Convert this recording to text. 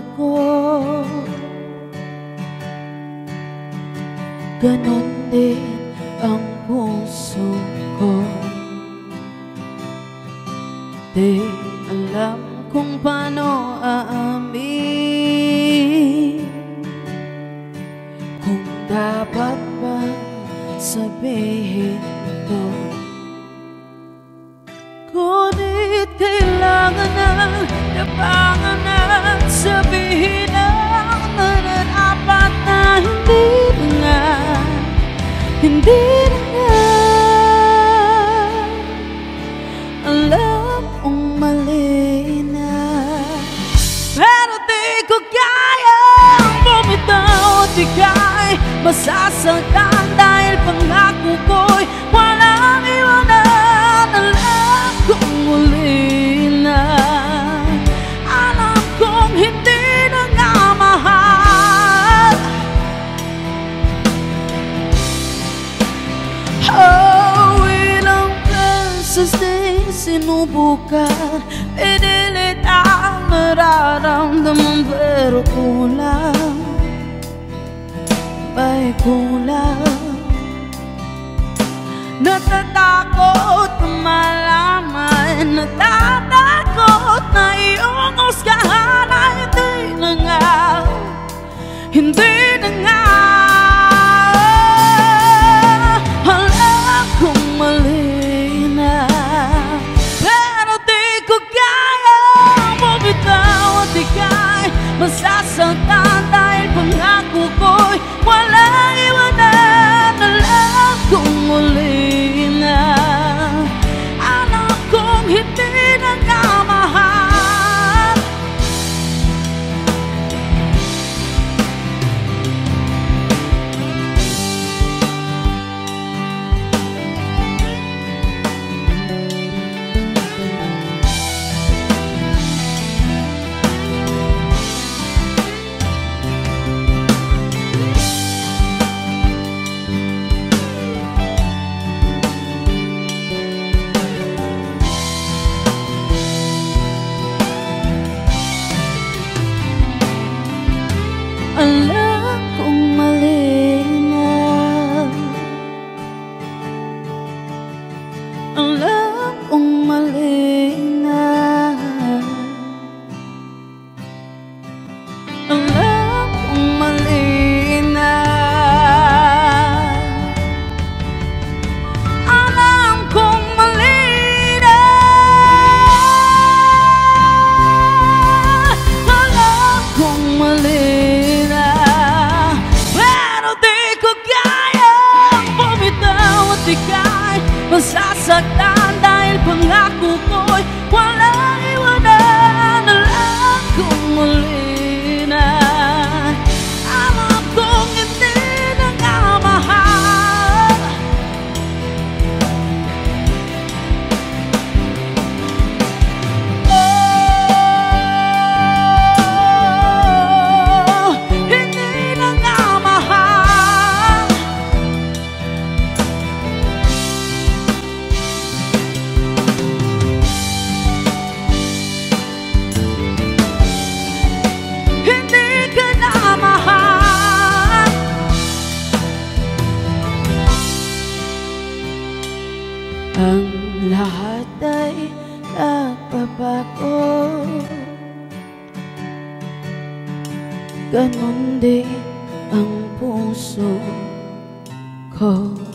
ako. Ganon din ang puso ko. Di alam kung paano aamin. Kung dapat ba sabihin ito Ngunit kailangan na Napanganak sabihin ang mananapat na hindi hindi na nga mahal Oh, ilang beses din sinubukan Pinilit ang nararamdaman pero kulang May kulang Natatakot naman 能爱。alone. ficar, mas a Ganon din ang puso ko.